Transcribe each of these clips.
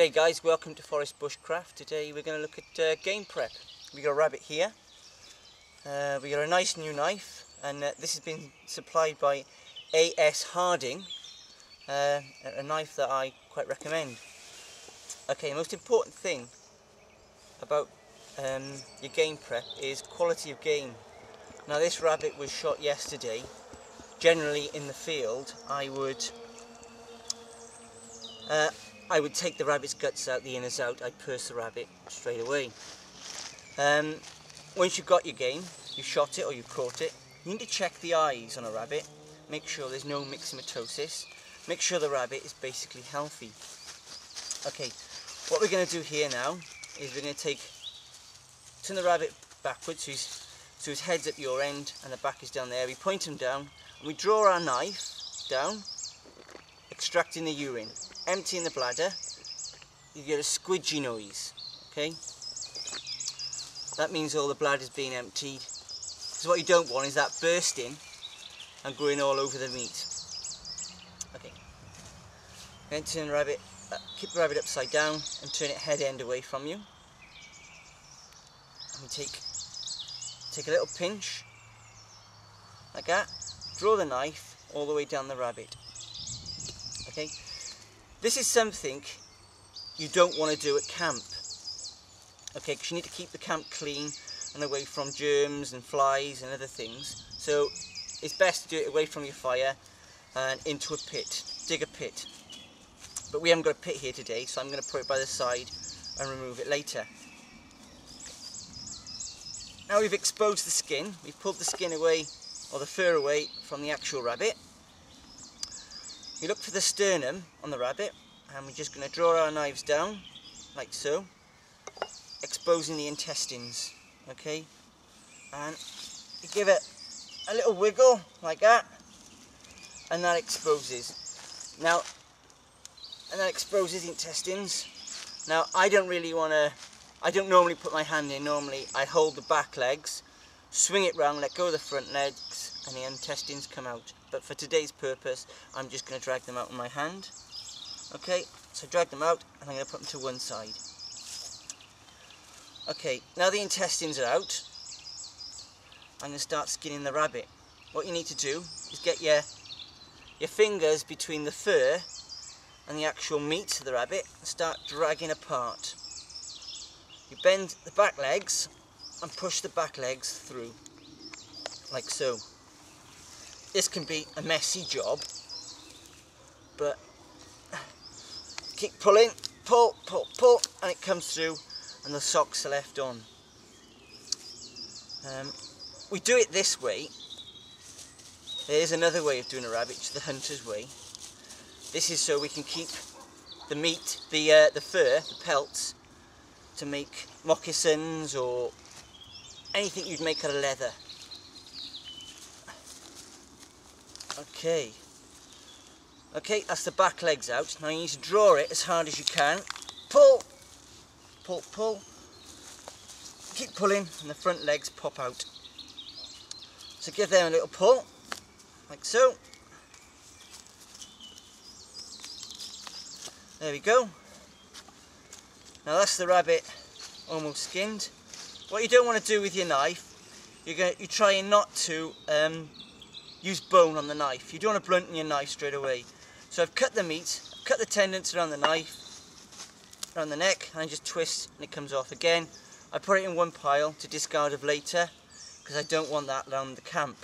G'day guys, welcome to Forest Bushcraft. Today we're going to look at uh, game prep. We got a rabbit here. Uh, we got a nice new knife and uh, this has been supplied by A.S. Harding, uh, a knife that I quite recommend. Okay, the most important thing about um, your game prep is quality of game. Now this rabbit was shot yesterday. Generally in the field I would uh, I would take the rabbit's guts out, the innards out, I'd purse the rabbit straight away. Um, once you've got your game, you shot it or you caught it, you need to check the eyes on a rabbit, make sure there's no myxomatosis, make sure the rabbit is basically healthy. Okay, what we're going to do here now is we're going to take, turn the rabbit backwards so, so his head's at your end and the back is down there. We point him down and we draw our knife down, extracting the urine emptying the bladder, you get a squidgy noise, okay? That means all the bladder is being emptied. So what you don't want is that bursting and going all over the meat. Okay. Then turn the rabbit, uh, keep the rabbit upside down and turn it head end away from you. And take, take a little pinch, like that. Draw the knife all the way down the rabbit. This is something you don't want to do at camp. Okay, because you need to keep the camp clean and away from germs and flies and other things. So it's best to do it away from your fire and into a pit. Dig a pit. But we haven't got a pit here today, so I'm going to put it by the side and remove it later. Now we've exposed the skin, we've pulled the skin away, or the fur away from the actual rabbit. We look for the sternum on the rabbit and we're just going to draw our knives down like so exposing the intestines okay? And you give it a little wiggle like that and that exposes. Now and that exposes the intestines. Now I don't really want to I don't normally put my hand in. Normally I hold the back legs swing it round let go of the front legs and the intestines come out. But for today's purpose I'm just going to drag them out with my hand. Okay so drag them out and I'm going to put them to one side. Okay now the intestines are out I'm going to start skinning the rabbit. What you need to do is get your your fingers between the fur and the actual meat of the rabbit and start dragging apart. You bend the back legs and push the back legs through like so this can be a messy job, but keep pulling, pull, pull, pull, and it comes through and the socks are left on. Um, we do it this way. There is another way of doing a rabbit, the hunter's way. This is so we can keep the meat, the, uh, the fur, the pelts, to make moccasins or anything you'd make out of leather. Okay. Okay, that's the back legs out. Now you need to draw it as hard as you can. Pull! Pull, pull. Keep pulling and the front legs pop out. So give them a little pull, like so. There we go. Now that's the rabbit almost skinned. What you don't want to do with your knife, you're going you're trying not to um, use bone on the knife. You don't want to blunt your knife straight away. So I've cut the meat, cut the tendons around the knife, around the neck, and I just twist and it comes off again. I put it in one pile to discard of later because I don't want that around the camp.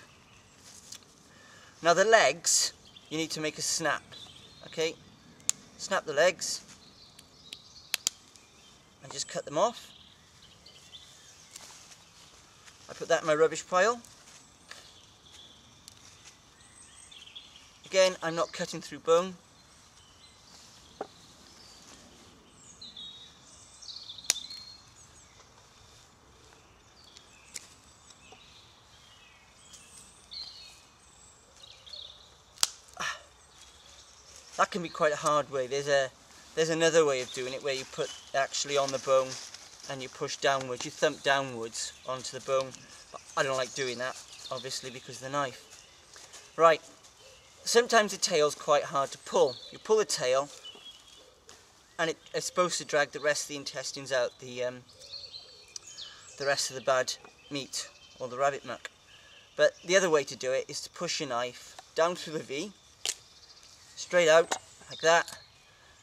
Now the legs, you need to make a snap. Okay, snap the legs and just cut them off. I put that in my rubbish pile. Again, I'm not cutting through bone. Ah. That can be quite a hard way. There's a there's another way of doing it where you put actually on the bone and you push downwards, you thump downwards onto the bone. But I don't like doing that, obviously, because of the knife. Right, Sometimes the tail's quite hard to pull. You pull the tail, and it, it's supposed to drag the rest of the intestines out, the um, the rest of the bad meat or the rabbit muck. But the other way to do it is to push your knife down through the V, straight out like that,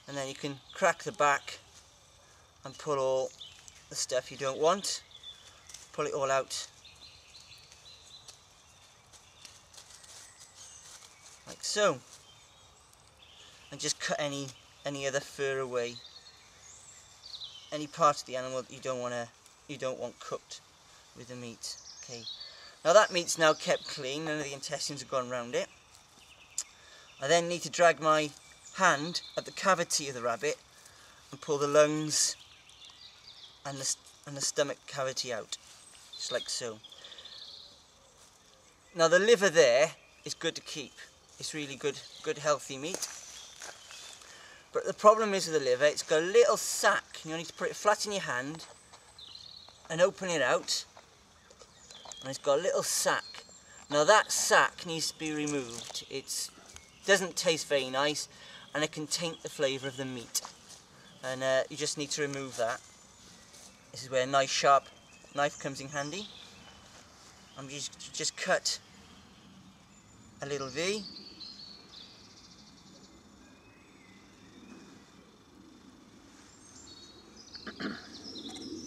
and then you can crack the back and pull all the stuff you don't want. Pull it all out. Like so. And just cut any any other fur away. Any part of the animal that you don't want to you don't want cooked with the meat okay? Now that meat's now kept clean none of the intestines have gone around it. I then need to drag my hand at the cavity of the rabbit and pull the lungs and the, and the stomach cavity out just like so now the liver there is good to keep it's really good good healthy meat but the problem is with the liver, it's got a little sack. You need to put it flat in your hand and open it out. And it's got a little sack. Now that sack needs to be removed. It doesn't taste very nice and it can taint the flavour of the meat. And uh, you just need to remove that. Is where a nice sharp knife comes in handy. I'm just, just cut a little V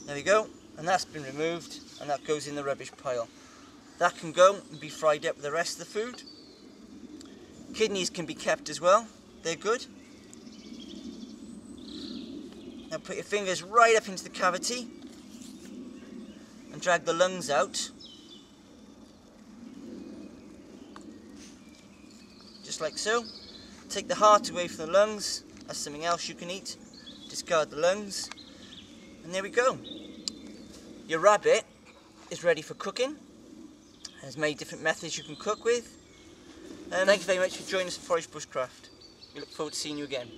There we go, and that's been removed, and that goes in the rubbish pile. That can go and be fried up with the rest of the food. Kidneys can be kept as well, they're good. Now put your fingers right up into the cavity and drag the lungs out. Just like so. Take the heart away from the lungs, that's something else you can eat. Discard the lungs. And there we go. Your rabbit is ready for cooking. There's many different methods you can cook with. Um, thank you very much for joining us at Forest Bushcraft. We look forward to seeing you again.